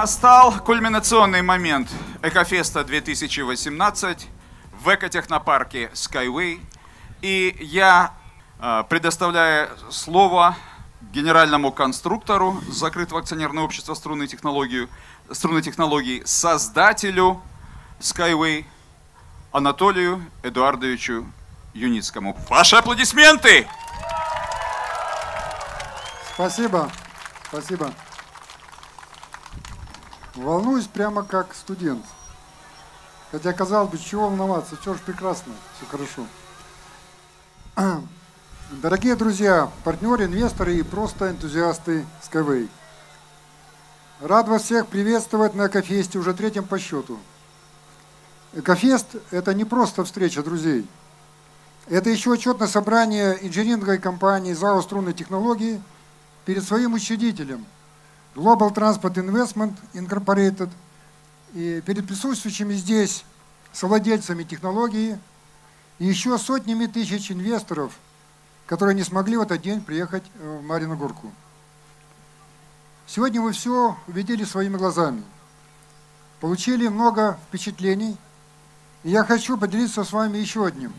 Настал кульминационный момент Экофеста 2018 в экотехнопарке Skyway. И я э, предоставляю слово генеральному конструктору закрытого акционерного общества струнной технологии, струнной технологии, создателю Skyway Анатолию Эдуардовичу Юницкому. Ваши аплодисменты! Спасибо, спасибо. Волнуюсь прямо как студент. Хотя, казалось бы, чего волноваться, все же прекрасно, все хорошо. Дорогие друзья, партнеры, инвесторы и просто энтузиасты Skyway. Рад вас всех приветствовать на Экофесте, уже третьем по счету. Экофест – это не просто встреча друзей. Это еще отчетное собрание инжиниринговой компании ЗАО «Струнные технологии» перед своим учредителем Global Transport Investment Incorporated и перед присутствующими здесь совладельцами технологии и еще сотнями тысяч инвесторов, которые не смогли в этот день приехать э, в Марину Горку. Сегодня вы все увидели своими глазами, получили много впечатлений, и я хочу поделиться с вами еще одним.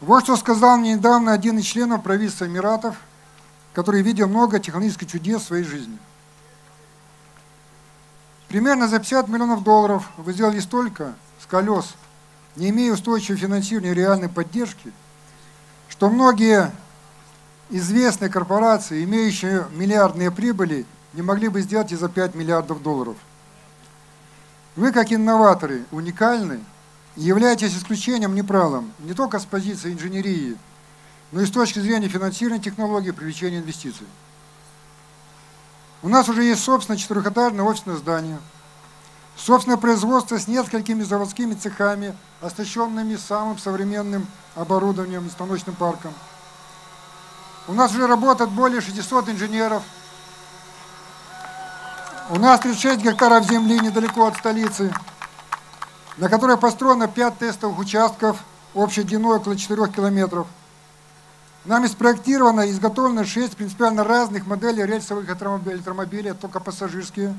Вот что сказал мне недавно один из членов правительства Эмиратов – который видел много технологических чудес в своей жизни. Примерно за 50 миллионов долларов вы сделали столько с колес, не имея устойчивого финансирования и реальной поддержки, что многие известные корпорации, имеющие миллиардные прибыли, не могли бы сделать и за 5 миллиардов долларов. Вы, как инноваторы, уникальны являетесь исключением, не правилом, не только с позиции инженерии – но и с точки зрения финансирования технологий привлечения инвестиций. У нас уже есть собственное четырехэтажное офисное здание, собственное производство с несколькими заводскими цехами, оснащенными самым современным оборудованием и станочным парком. У нас уже работает более 600 инженеров. У нас 36 гектаров земли недалеко от столицы, на которой построено 5 тестовых участков общей длиной около 4 километров – Нами спроектировано и изготовлено 6 принципиально разных моделей рельсовых электромобилей, только пассажирские.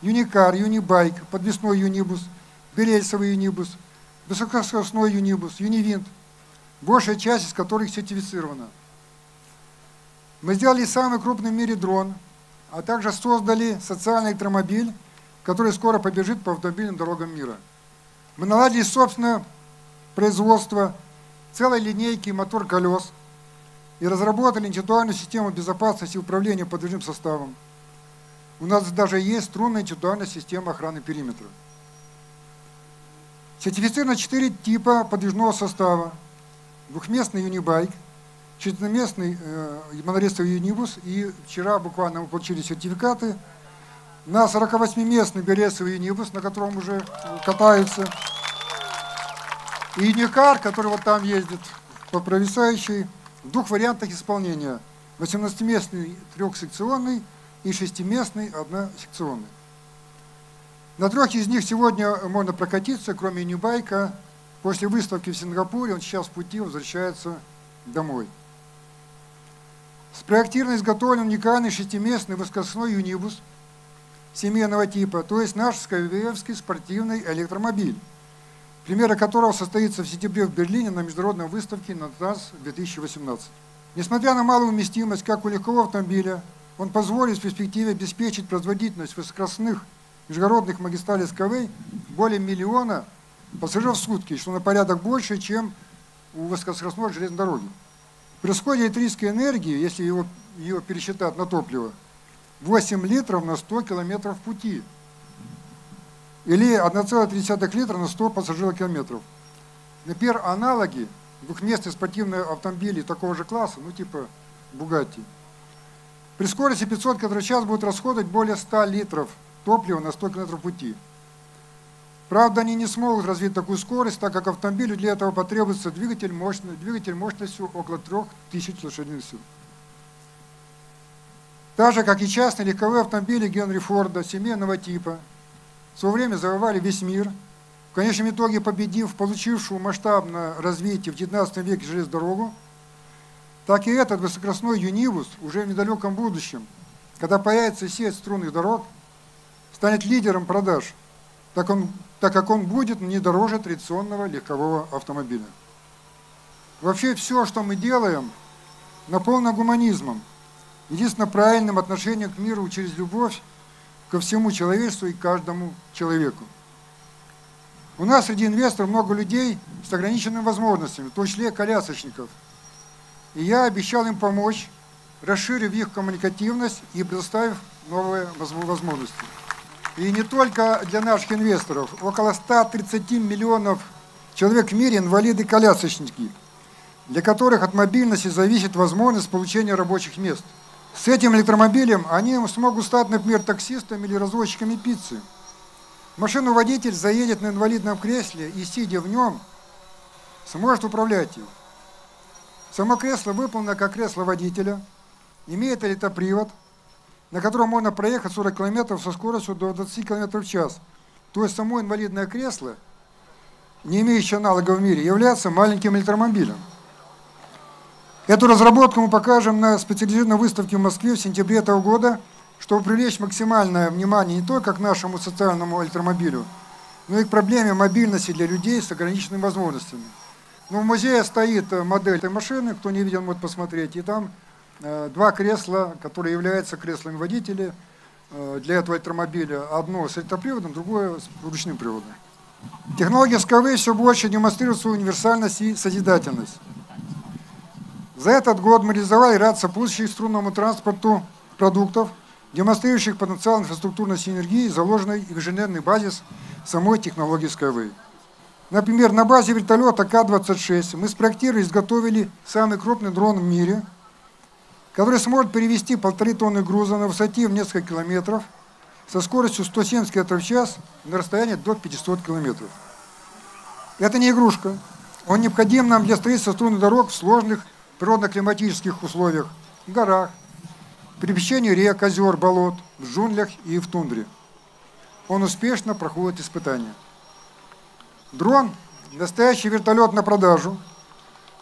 Юникар, Юнибайк, подвесной Юнибус, берельсовый Юнибус, высокоскоростной Юнибус, Юнивинт, большая часть из которых сертифицирована. Мы сделали самый крупный в мире дрон, а также создали социальный электромобиль, который скоро побежит по автомобильным дорогам мира. Мы наладили собственное производство целой линейки мотор колес – и разработали индивидуальную систему безопасности управления подвижным составом. У нас даже есть струнная индивидуальная система охраны периметра. Сертифицировано 4 типа подвижного состава. Двухместный юнибайк, четырехместный э, монорельсовый юнибус, и вчера буквально мы получили сертификаты на 48-местный бересовый юнибус, на котором уже катаются, и юникар, который вот там ездит, по провисающей в двух вариантах исполнения. 18-местный трехсекционный и 6-местный односекционный. На трех из них сегодня можно прокатиться, кроме Ньюбайка. После выставки в Сингапуре он сейчас в пути возвращается домой. Спроектирован и изготовлен уникальный шестиместный воскосной юнибус семейного типа, то есть наш скайвеевский спортивный электромобиль примеры которого состоится в сентябре в Берлине на международной выставке «Натас 2018». Несмотря на малую вместимость, как у легкового автомобиля, он позволит в перспективе обеспечить производительность высокоскоростных международных магистралей СКВ более миллиона пассажиров в сутки, что на порядок больше, чем у высокоскоростной железной дороги. При расходе электрической энергии, если его, ее пересчитать на топливо, 8 литров на 100 километров пути – или 1,3 литра на 100 пассажирокилометров. Например, аналоги двухместных спортивных автомобилей такого же класса, ну типа Бугатти, при скорости 500 км в час будут расходовать более 100 литров топлива на 100 км пути. Правда, они не смогут развить такую скорость, так как автомобилю для этого потребуется двигатель, мощный, двигатель мощностью около 3000 лошадиных сил. Так же, как и частные легковые автомобили Генри Форда семейного типа – в свое время завоевали весь мир, в конечном итоге победив получившую масштабное развитие в 19 веке железную дорогу, так и этот высокоскоростной юнивус уже в недалеком будущем когда появится сеть струнных дорог, станет лидером продаж, так, он, так как он будет не дороже традиционного легкового автомобиля. Вообще все, что мы делаем, наполнено гуманизмом, единственно правильным отношением к миру через любовь ко всему человечеству и каждому человеку. У нас среди инвесторов много людей с ограниченными возможностями, в том числе колясочников. И я обещал им помочь, расширив их коммуникативность и предоставив новые возможности. И не только для наших инвесторов. Около 130 миллионов человек в мире инвалиды-колясочники, для которых от мобильности зависит возможность получения рабочих мест. С этим электромобилем они смогут стать, например, таксистами или разводчиками пиццы – Машину водитель заедет на инвалидном кресле и, сидя в нем, сможет управлять им. Само кресло выполнено как кресло водителя, имеет электропривод, на котором можно проехать 40 км со скоростью до 20 км в час. То есть само инвалидное кресло, не имеющее аналога в мире, является маленьким электромобилем. Эту разработку мы покажем на специализированной выставке в Москве в сентябре этого года – чтобы привлечь максимальное внимание не только к нашему социальному электромобилю, но и к проблеме мобильности для людей с ограниченными возможностями. Ну, в музее стоит э, модель этой машины, кто не видел, может посмотреть, и там э, два кресла, которые являются креслами водителя э, для этого электромобиля. Одно с электроприводом, другое с ручным приводом. Технология СКВ все больше демонстрирует свою универсальность и созидательность. За этот год мы реализовали ряд сопутствующих струнному транспорту продуктов – демонстрирующих потенциал инфраструктурной синергии, заложенной инженерный базис самой технологии Skyway. Например, на базе вертолета К-26 мы спроектировали и изготовили самый крупный дрон в мире, который сможет перевести полторы тонны груза на высоте в несколько километров со скоростью 170 км в час на расстояние до 500 км. Это не игрушка. Он необходим нам для строительства струнных дорог в сложных природно-климатических условиях, в горах, перемещению рек, озер, болот, в джунглях и в тундре. Он успешно проходит испытания. Дрон – настоящий вертолет на продажу.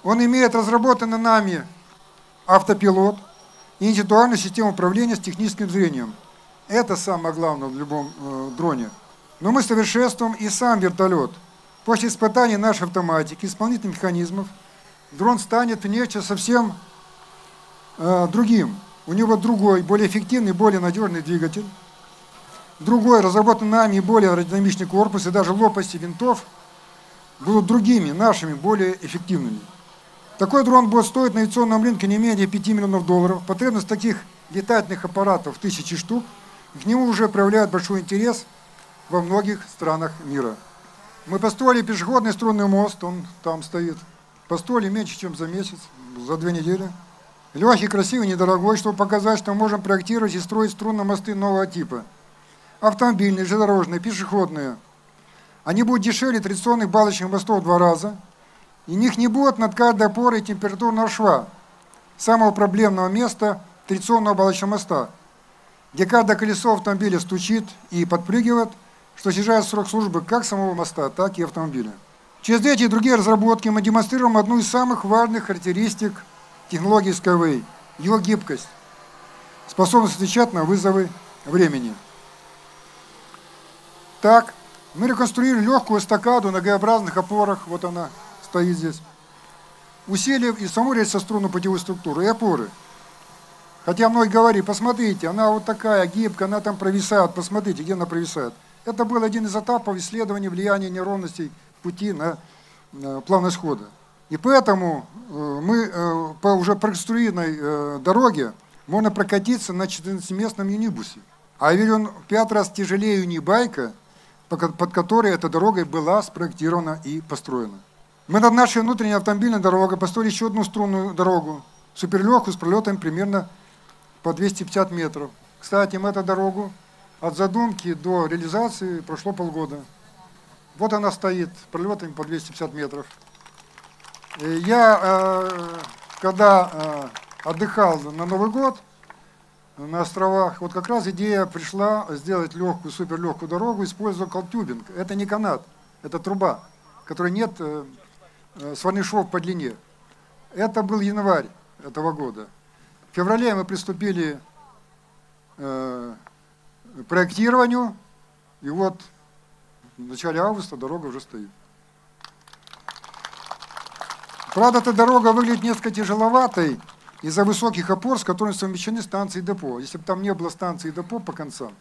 Он имеет разработанный нами автопилот и индивидуальную систему управления с техническим зрением. Это самое главное в любом э, дроне. Но мы совершенствуем и сам вертолет. После испытаний нашей автоматики, исполнительных механизмов, дрон станет внешне совсем э, другим – у него другой, более эффективный, более надежный двигатель, другой, разработанный нами более аэродинамичный корпус, и даже лопасти винтов будут другими, нашими, более эффективными. Такой дрон будет стоить на авиационном рынке не менее 5 миллионов долларов. Потребность таких летательных аппаратов тысячи штук. К нему уже проявляют большой интерес во многих странах мира. Мы построили пешеходный струнный мост, он там стоит. Построили меньше, чем за месяц, за две недели. Легкий, красивый, недорогой, чтобы показать, что можем проектировать и строить струнные мосты нового типа. Автомобильные, железнодорожные, пешеходные. Они будут дешевле традиционных балочных мостов в два раза. И них не будет над каждой опорой температурного шва, самого проблемного места традиционного балочного моста, где каждое колесо автомобиля стучит и подпрыгивает, что снижает срок службы как самого моста, так и автомобиля. Через эти и другие разработки мы демонстрируем одну из самых важных характеристик – технологии Skyway, его гибкость, способность отвечать на вызовы времени. Так, мы реконструировали легкую эстакаду на Г-образных опорах, вот она стоит здесь, усилив и саму рельсоструную путевую структуру и опоры. Хотя многие говорили, посмотрите, она вот такая гибкая, она там провисает, посмотрите, где она провисает. Это был один из этапов исследования влияния неровностей пути на, на плавность хода. И поэтому э, мы э, по уже проконструированной э, дороге можно прокатиться на 14-местном юнибусе. А ведь он в пять раз тяжелее юнибайка, под которой эта дорога была спроектирована и построена. Мы над нашей внутренней автомобильной дорогой построили еще одну струнную дорогу, суперлегкую, с пролетом примерно по 250 метров. Кстати, мы эту дорогу от задумки до реализации прошло полгода. Вот она стоит, пролетами по 250 метров. Э, я, э, когда э, отдыхал на Новый год на островах, вот как раз идея пришла сделать легкую, суперлегкую дорогу, используя колтюбинг. Это не канат, это труба, которой нет сварных швов по длине. Это был январь этого года. В феврале мы приступили э, проектированию, и вот в начале августа дорога уже стоит. Правда, эта дорога выглядит несколько тяжеловатой из-за высоких опор, с которыми совмещены станции и депо. Если бы там не было станции и депо по концам,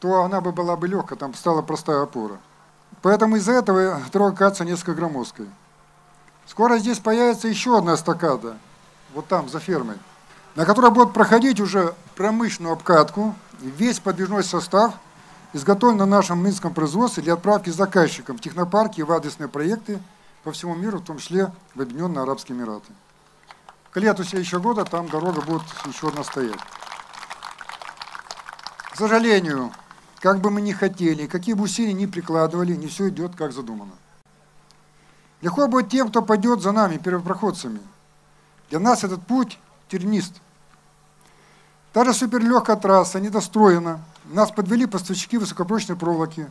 то она бы была бы легкая, там стала простая опора. Поэтому из-за этого дорога кажется несколько громоздкой. Скоро здесь появится еще одна эстакада, вот там, за фермой, на которой будет проходить уже промышленную обкатку, весь подвижной состав изготовлен на нашем минском производстве для отправки заказчикам в технопарки и в адресные проекты по всему миру, в том числе в Объединенные Арабские Эмираты. К лету следующего года там дорога будет еще одна стоять. К сожалению, как бы мы ни хотели, какие бы усилия ни прикладывали, не все идет как задумано. Легко будет тем, кто пойдет за нами, первопроходцами. Для нас этот путь тернист. Даже суперлегкая трасса недостроена. Нас подвели поставщики высокопрочной проволоки,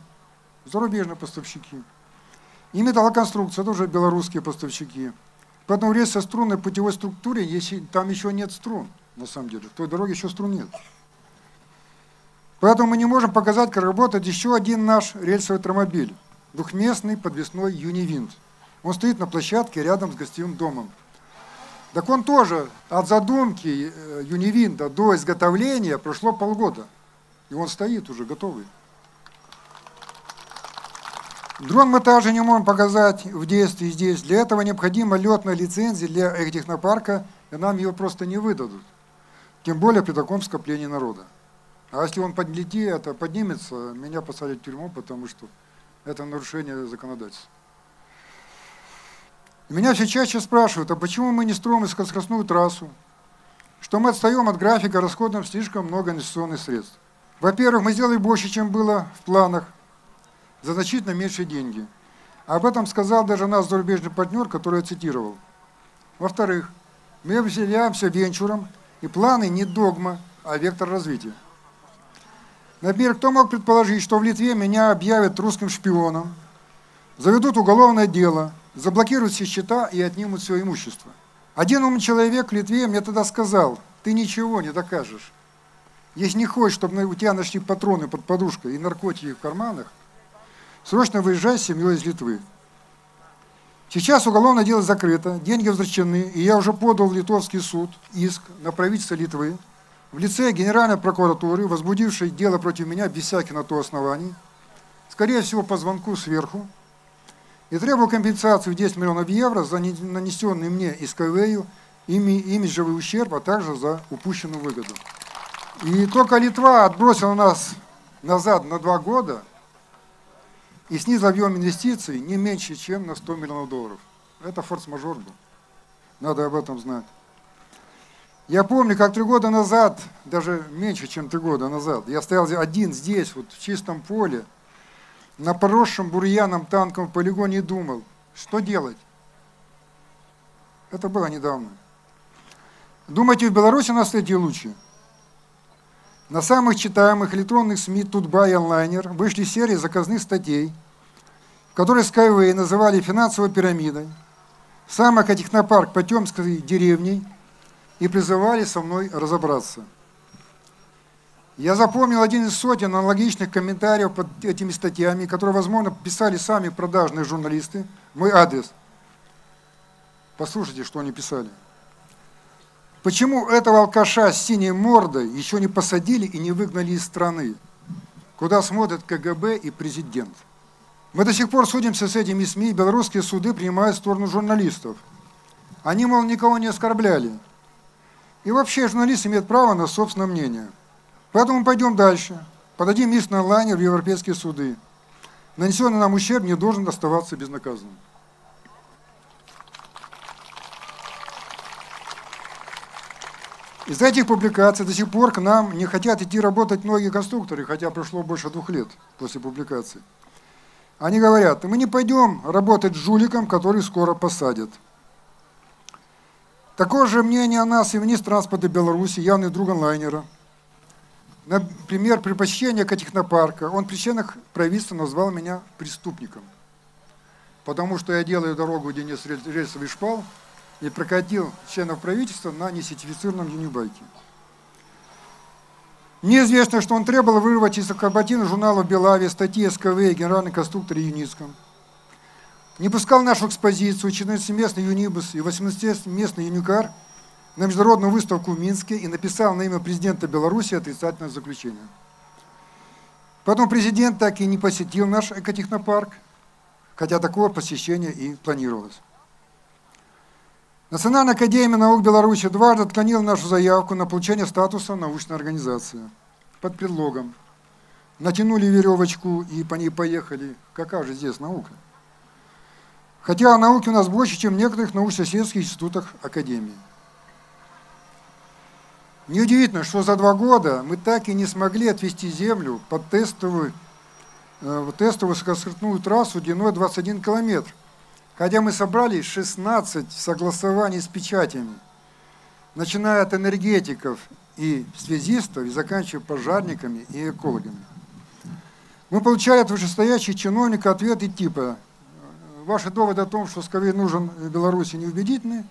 зарубежные поставщики. И металлоконструкция, тоже белорусские поставщики. Поэтому рельсы струнной путевой структуре, если там еще нет струн, на самом деле, в той дороге еще струн нет. Поэтому мы не можем показать, как работает еще один наш рельсовый трамобиль, двухместный подвесной Юнивинт. Он стоит на площадке рядом с гостевым домом. Так он тоже от задумки э, Юнивинта до изготовления прошло полгода. И он стоит уже готовый. Дрон мы также не можем показать в действии здесь. Для этого необходима летная лицензия для эхтехнопарка, и нам ее просто не выдадут. Тем более при таком скоплении народа. А если он подлетит, это поднимется, меня посадят в тюрьму, потому что это нарушение законодательства. Меня все чаще спрашивают, а почему мы не строим высокоскоростную трассу? Что мы отстаем от графика, расходуем слишком много инвестиционных средств. Во-первых, мы сделали больше, чем было в планах, за значительно меньшие деньги. Об этом сказал даже наш зарубежный партнер, который я цитировал. Во-вторых, мы объявляемся венчуром, и планы не догма, а вектор развития. Например, кто мог предположить, что в Литве меня объявят русским шпионом, заведут уголовное дело – заблокируют все счета и отнимут все имущество. Один умный человек в Литве мне тогда сказал, ты ничего не докажешь. Если не хочешь, чтобы у тебя нашли патроны под подушкой и наркотики в карманах, срочно выезжай с семьей из Литвы. Сейчас уголовное дело закрыто, деньги возвращены, и я уже подал в литовский суд иск на правительство Литвы в лице Генеральной прокуратуры, возбудившей дело против меня без всяких на то оснований, скорее всего по звонку сверху, и требую компенсацию в 10 миллионов евро за нанесенный мне из КВЮ имиджевый ущерб, а также за упущенную выгоду. И только Литва отбросила нас назад на два года и снизила объем инвестиций не меньше, чем на 100 миллионов долларов. Это форс-мажор был. Надо об этом знать. Я помню, как три года назад, даже меньше, чем три года назад, я стоял один здесь, вот в чистом поле, на поросшем бурьяном танковом полигоне и думал, что делать. Это было недавно. Думаете, в Беларуси нас эти лучи? На самых читаемых электронных СМИ Тутба и онлайнер вышли серии заказных статей, в которых Skyway называли финансовой пирамидой, самок технопарк Потемской деревней и призывали со мной разобраться – я запомнил один из сотен аналогичных комментариев под этими статьями, которые, возможно, писали сами продажные журналисты. Мой адрес. Послушайте, что они писали. Почему этого алкаша с синей мордой еще не посадили и не выгнали из страны, куда смотрят КГБ и президент? Мы до сих пор судимся с этими СМИ, белорусские суды принимают сторону журналистов. Они, мол, никого не оскорбляли. И вообще журналист имеет право на собственное мнение – Поэтому пойдем дальше. Подадим иск на лайнер в европейские суды. Нанесенный нам ущерб не должен оставаться безнаказанным. Из этих публикаций до сих пор к нам не хотят идти работать многие конструкторы, хотя прошло больше двух лет после публикации. Они говорят, мы не пойдем работать с жуликом, который скоро посадят. Такое же мнение о нас и министр транспорта Беларуси, явный друг онлайнера – Например, при посещении технопарка он при членах правительства назвал меня преступником, потому что я делаю дорогу, где нет рельсовый шпал, и прокатил членов правительства на несертифицированном юнибайке. Мне известно, что он требовал вырвать из карбатина журнала «Белави» статьи СКВ и генеральный конструктор Юницком. Не пускал нашу экспозицию 14-местный Юнибус и 18-местный Юникар на международную выставку в Минске и написал на имя президента Беларуси отрицательное заключение. Потом президент так и не посетил наш экотехнопарк, хотя такое посещение и планировалось. Национальная академия наук Беларуси дважды отклонила нашу заявку на получение статуса научной организации под предлогом. Натянули веревочку и по ней поехали. Какая же здесь наука? Хотя науки у нас больше, чем в некоторых научно-исследовательских институтах Академии. Неудивительно, что за два года мы так и не смогли отвести Землю под тестовую, э, тестовую высокоскоростную трассу длиной 21 километр – Хотя мы собрали 16 согласований с печатями, начиная от энергетиков и связистов и заканчивая пожарниками и экологами. Мы получали от вышестоящих чиновников ответы типа «Ваши доводы о том, что Скорее нужен Беларуси, неубедительны.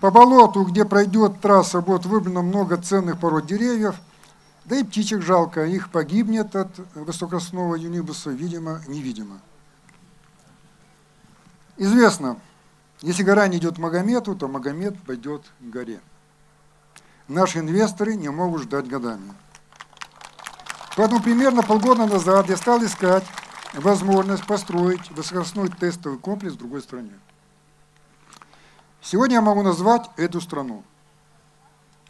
По болоту, где пройдет трасса, будет выбрано много ценных пород деревьев, да и птичек жалко, их погибнет от высокосного юнибуса, видимо, невидимо». Известно, если гора не идет Магомету, то Магомед пойдет к горе. Наши инвесторы не могут ждать годами. Поэтому примерно полгода назад я стал искать возможность построить высокоскоростной тестовый комплекс в другой стране. Сегодня я могу назвать эту страну.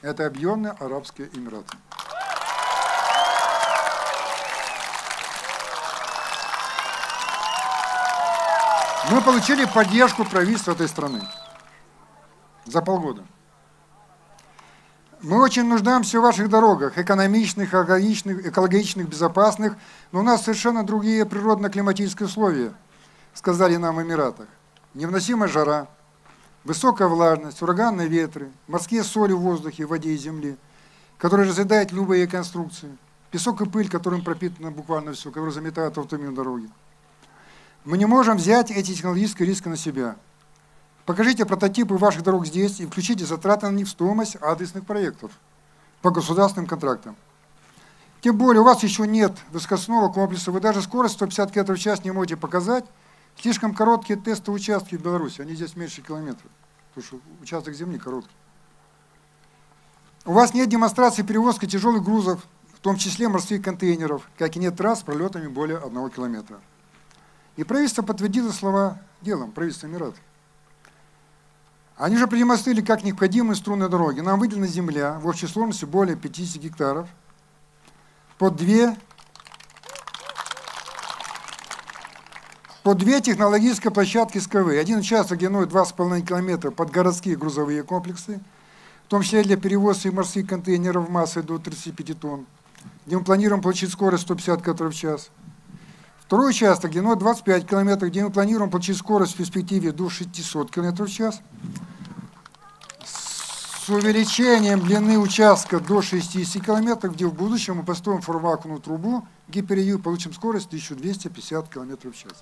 Это Объединенные Арабские Эмираты. Мы получили поддержку правительства этой страны за полгода. Мы очень нуждаемся в ваших дорогах, экономичных, экологичных, экологичных, безопасных, но у нас совершенно другие природно-климатические условия, сказали нам в Эмиратах. Невносимая жара, высокая влажность, ураганные ветры, морские соли в воздухе, в воде и земле, которые разъедают любые конструкции, песок и пыль, которым пропитано буквально все, которые заметают автомобильные дороги. Мы не можем взять эти технологические риски на себя. Покажите прототипы ваших дорог здесь и включите затраты на них в стоимость адресных проектов по государственным контрактам. Тем более у вас еще нет высокосного комплекса, вы даже скорость 150 км в час не можете показать. Слишком короткие тестовые участки в Беларуси, они здесь меньше километров, потому что участок земли короткий. У вас нет демонстрации перевозки тяжелых грузов, в том числе морских контейнеров, как и нет трасс с пролетами более одного километра. И правительство подтвердило слова делом, правительство Эмиратов. Они же продемонстрировали как необходимые струнные дороги. Нам выделена земля в общей сложности более 50 гектаров по две, по две технологические площадки СКВ. Один участок длиной 2,5 километра под городские грузовые комплексы, в том числе для перевозки морских контейнеров массой до 35 тонн, где мы планируем получить скорость 150 км в час – Второй участок длиной 25 км, где мы планируем получить скорость в перспективе до 600 км в час. С увеличением длины участка до 60 км, где в будущем мы построим форвакуумную трубу гиперию получим скорость 1250 км в час.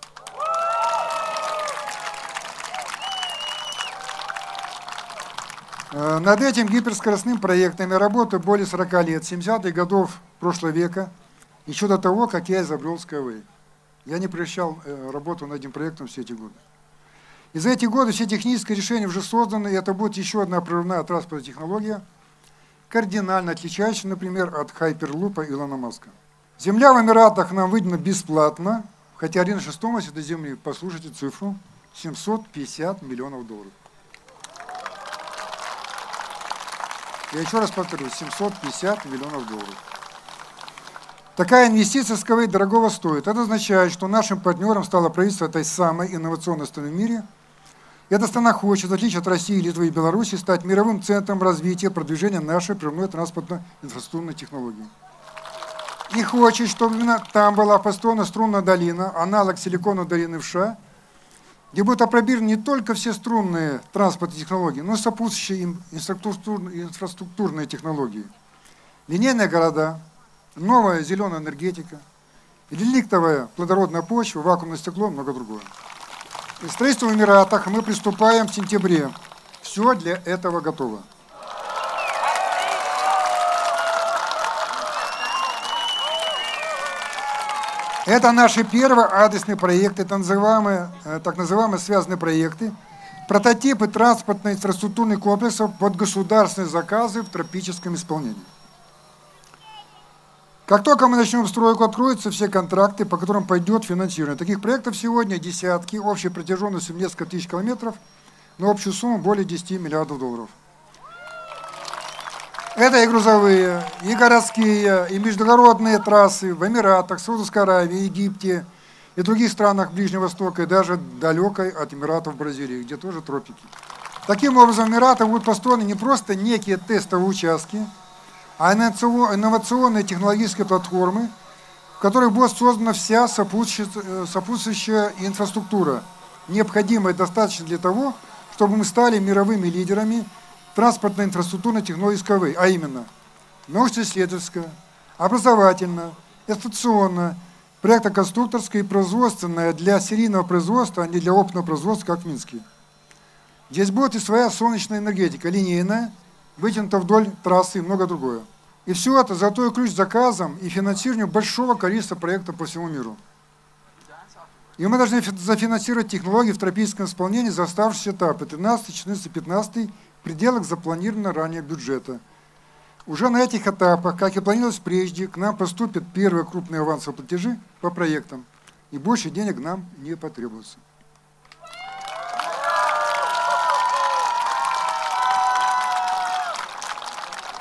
Над этим гиперскоростным проектом я работаю более 40 лет, 70-х годов прошлого века, еще до того, как я изобрел Skyway. Я не прекращал э, работу над этим проектом все эти годы. И за эти годы все технические решения уже созданы, и это будет еще одна прорывная транспортная технология, кардинально отличающаяся, например, от Хайперлупа Илона Маска. Земля в Эмиратах нам выделена бесплатно, хотя рыночная стоимость этой земли, послушайте цифру, 750 миллионов долларов. Я еще раз повторю, 750 миллионов долларов. Такая инвестиция с КВ дорогого стоит. Это означает, что нашим партнером стало правительство этой самой инновационной страны в мире. Эта страна хочет, в отличие от России, Литвы и Беларуси, стать мировым центром развития продвижения нашей прямой транспортной инфраструктурной технологии. И хочет, чтобы именно там была построена струнная долина, аналог силиконовой долины в США, где будут опробированы не только все струнные транспортные технологии, но и сопутствующие им инфраструктурные технологии. Линейные города, новая зеленая энергетика, реликтовая плодородная почва, вакуумное стекло, много другое. И строительство в Эмиратах мы приступаем в сентябре. Все для этого готово. Это наши первые адресные проекты, это называемые, э, так называемые связанные проекты, прототипы транспортно-инфраструктурных комплексов под государственные заказы в тропическом исполнении. Как только мы начнем стройку, откроются все контракты, по которым пойдет финансирование. Таких проектов сегодня десятки, общей протяженностью несколько тысяч километров, на общую сумму более 10 миллиардов долларов. Это и грузовые, и городские, и международные трассы в Эмиратах, Саудовской Аравии, Египте и других странах Ближнего Востока, и даже далекой от Эмиратов Бразилии, где тоже тропики. Таким образом, Эмираты будут построены не просто некие тестовые участки, а инновационные технологические платформы, в которых будет создана вся сопутствующая, сопутствующая инфраструктура, необходимая достаточно для того, чтобы мы стали мировыми лидерами транспортно-инфраструктурно-технологического, а именно научно-исследовательская, образовательная, институционная, проектно-конструкторская и производственная для серийного производства, а не для опытного производства, как в Минске. Здесь будет и своя солнечная энергетика, линейная, вытянута вдоль трассы и много другое. И все это золотой ключ заказам и финансированию большого количества проектов по всему миру. И мы должны зафинансировать технологии в тропическом исполнении за оставшиеся этапы 13, 14, 15 в пределах запланированного ранее бюджета. Уже на этих этапах, как и планировалось прежде, к нам поступят первые крупные авансовые платежи по проектам, и больше денег нам не потребуется.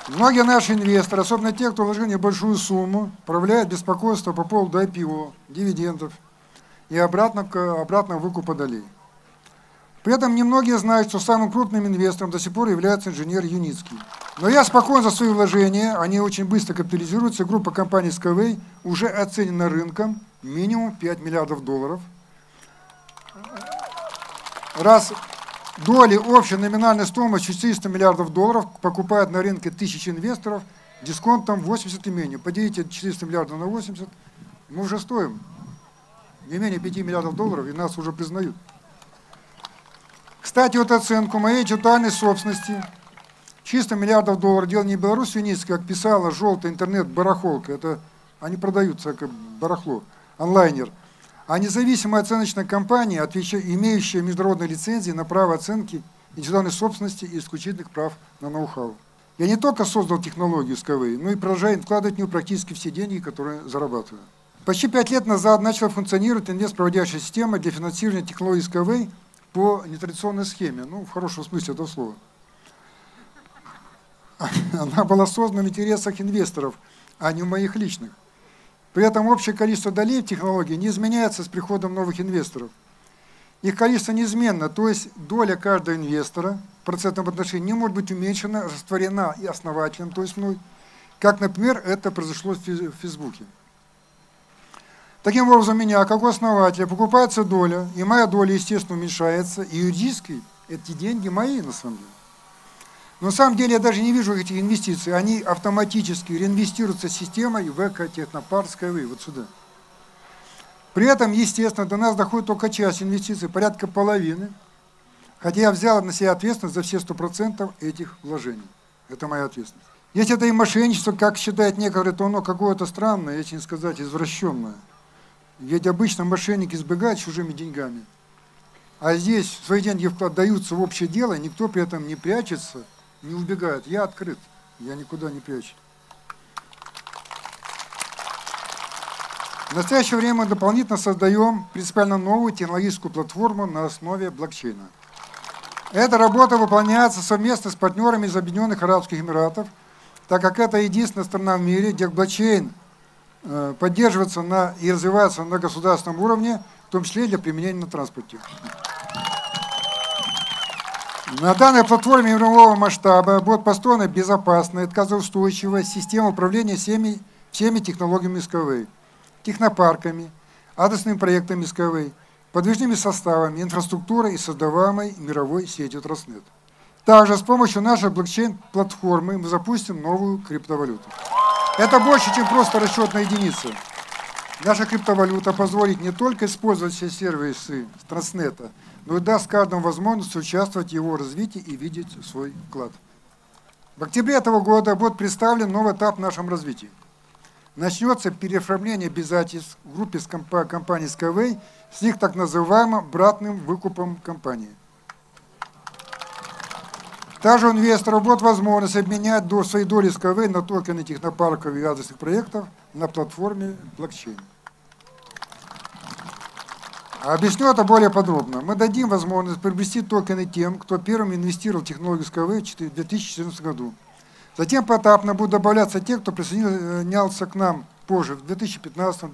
Многие наши инвесторы, особенно те, кто вложил небольшую сумму, проявляют беспокойство по поводу IPO, дивидендов и обратного, обратного выкупа долей. При этом немногие знают, что самым крупным инвестором до сих пор является инженер Юницкий. Но я спокоен за свои вложения, они очень быстро капитализируются. Группа компаний Skyway уже оценена рынком минимум 5 миллиардов долларов. Раз доли общей номинальной стоимости 400 миллиардов долларов покупают на рынке тысячи инвесторов, дисконтом 80 и менее. Поделите 400 миллиардов на 80, мы уже стоим не менее 5 миллиардов долларов, и нас уже признают. Кстати, вот оценку моей интеллектуальной собственности, чисто миллиардов долларов, дело не Беларусь Юницкая, как писала желтый интернет-барахолка, это они продаются как барахло, онлайнер, а независимая оценочная компания, имеющая международные лицензии на право оценки интеллектуальной собственности и исключительных прав на ноу-хау. Я не только создал технологию Skyway, но и продолжаю вкладывать в нее практически все деньги, которые зарабатываю. Почти пять лет назад начала функционировать инвестпроводящая система для финансирования технологий Skyway – по нетрадиционной схеме, ну, в хорошем смысле этого слова. Она была создана в интересах инвесторов, а не в моих личных. При этом общее количество долей в технологии не изменяется с приходом новых инвесторов. Их количество неизменно, то есть доля каждого инвестора в процентном отношении не может быть уменьшена, растворена и основателем, то есть мной, как, например, это произошло в Фейсбуке. Таким образом, меня, как у основателя, покупается доля, и моя доля, естественно, уменьшается, и юридически эти деньги мои, на самом деле. Но на самом деле я даже не вижу этих инвестиций, они автоматически реинвестируются системой в экотехнопарк Skyway, вот сюда. При этом, естественно, до нас доходит только часть инвестиций, порядка половины, хотя я взял на себя ответственность за все 100% этих вложений. Это моя ответственность. Если это и мошенничество, как считает некоторые, то оно какое-то странное, если не сказать извращенное. Ведь обычно мошенники сбегают чужими деньгами. А здесь свои деньги вкладываются в общее дело, никто при этом не прячется, не убегает. Я открыт, я никуда не прячу. В настоящее время мы дополнительно создаем принципиально новую технологическую платформу на основе блокчейна. Эта работа выполняется совместно с партнерами из Объединенных Арабских Эмиратов, так как это единственная страна в мире, где блокчейн поддерживаться на, и развиваться на государственном уровне, в том числе для применения на транспорте. На данной платформе мирового масштаба будет построена безопасная, отказоустойчивая система управления всеми, всеми технологиями Skyway, технопарками, адресными проектами Skyway, подвижными составами, инфраструктурой и создаваемой мировой сетью Транснет. Также с помощью нашей блокчейн-платформы мы запустим новую криптовалюту. Это больше, чем просто расчетная единица. Наша криптовалюта позволит не только использовать все сервисы Транснета, но и даст каждому возможность участвовать в его развитии и видеть свой вклад. В октябре этого года будет представлен новый этап в нашем развитии. начнется переоформление обязательств в группе с компанией Skyway с их так называемым братным выкупом компании. Также у инвесторов будет возможность обменять до своей доли Skyway на токены технопарков и адресных проектов на платформе блокчейн. Объясню это более подробно. Мы дадим возможность приобрести токены тем, кто первым инвестировал в технологию Skyway в 2014 году. Затем поэтапно будут добавляться те, кто присоединялся к нам позже, в 2015,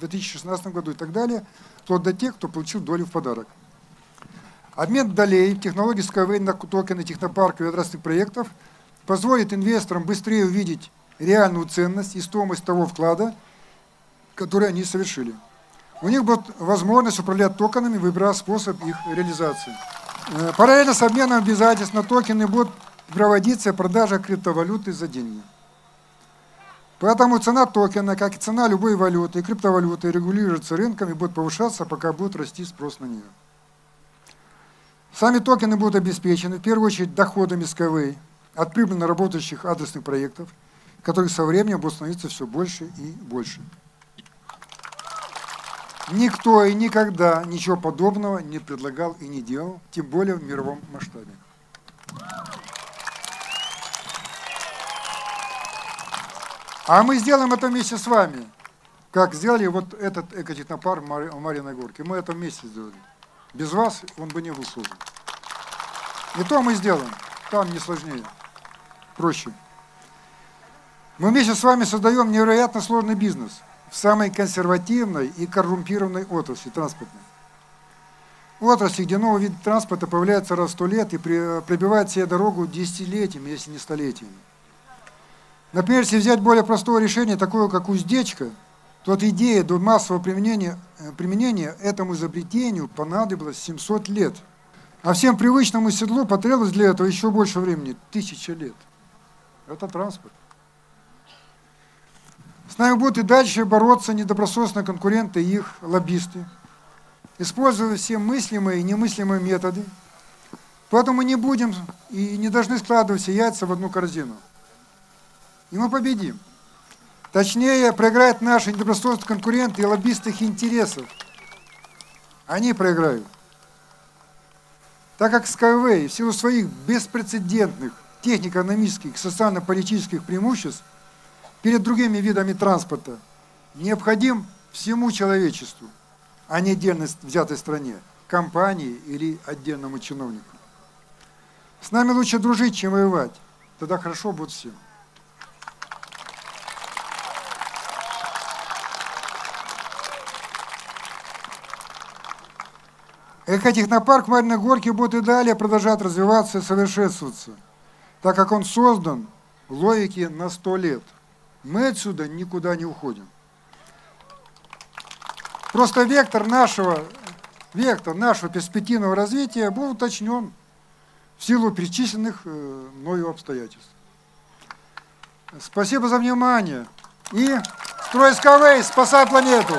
2016 году и так далее, вплоть до тех, кто получил долю в подарок. Обмен долей в технологии Skyway на токены технопарков и адресных проектов позволит инвесторам быстрее увидеть реальную ценность и стоимость того вклада, который они совершили. У них будет возможность управлять токенами, выбирая способ их реализации. Э, параллельно с обменом обязательств на токены будут проводиться продажа криптовалюты за деньги. Поэтому цена токена, как и цена любой валюты и криптовалюты, регулируется рынком и будет повышаться, пока будет расти спрос на нее. Сами токены будут обеспечены, в первую очередь, доходами Skyway от прибыльно работающих адресных проектов, которых со временем будут становиться все больше и больше. Никто и никогда ничего подобного не предлагал и не делал, тем более в мировом масштабе. А мы сделаем это вместе с вами, как сделали вот этот экотехнопарк в Мариной Горке. Мы это вместе сделали. Без вас он бы не был создан. И то мы сделаем. Там не сложнее, проще. Мы вместе с вами создаем невероятно сложный бизнес в самой консервативной и коррумпированной отрасли транспортной. Отрасли, где новый вид транспорта появляется раз в сто лет и пробивает себе дорогу десятилетиями, если не столетиями. Например, если взять более простое решение, такое как уздечка, то от идеи до массового применения, э, применения этому изобретению понадобилось 700 лет. А всем привычному седлу потребовалось для этого еще больше времени, тысяча лет. Это транспорт. С нами будут и дальше бороться недобросовестные конкуренты и их лоббисты, используя все мыслимые и немыслимые методы. Поэтому мы не будем и не должны складывать все яйца в одну корзину – и мы победим. Точнее, проиграют наши недобросовестные конкуренты и лоббисты их интересов. Они проиграют. Так как Skyway в силу своих беспрецедентных технико-экономических и социально-политических преимуществ перед другими видами транспорта необходим всему человечеству, а не отдельно взятой стране, компании или отдельному чиновнику. С нами лучше дружить, чем воевать. Тогда хорошо будет всем. Экотехнопарк в Мариной Горке будет и далее продолжать развиваться и совершенствоваться, так как он создан в логике на сто лет. Мы отсюда никуда не уходим. Просто вектор нашего, вектор нашего перспективного развития был уточнен в силу перечисленных э, мною обстоятельств. Спасибо за внимание. И строй Скавей, спасай планету!